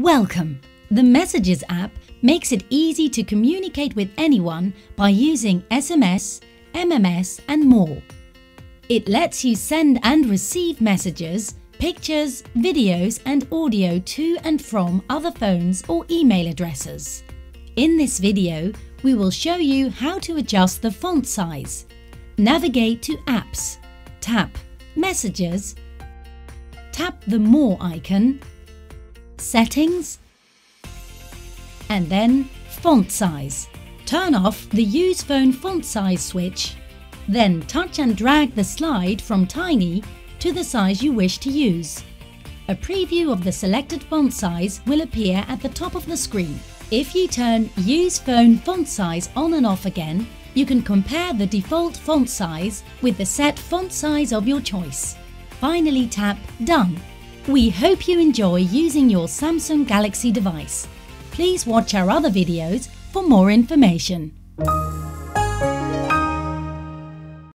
Welcome! The Messages app makes it easy to communicate with anyone by using SMS, MMS and more. It lets you send and receive messages, pictures, videos and audio to and from other phones or email addresses. In this video, we will show you how to adjust the font size. Navigate to Apps, tap Messages, tap the More icon Settings and then Font Size. Turn off the Use Phone Font Size switch. Then touch and drag the slide from tiny to the size you wish to use. A preview of the selected font size will appear at the top of the screen. If you turn Use Phone Font Size on and off again, you can compare the default font size with the set font size of your choice. Finally tap Done we hope you enjoy using your Samsung Galaxy device. Please watch our other videos for more information.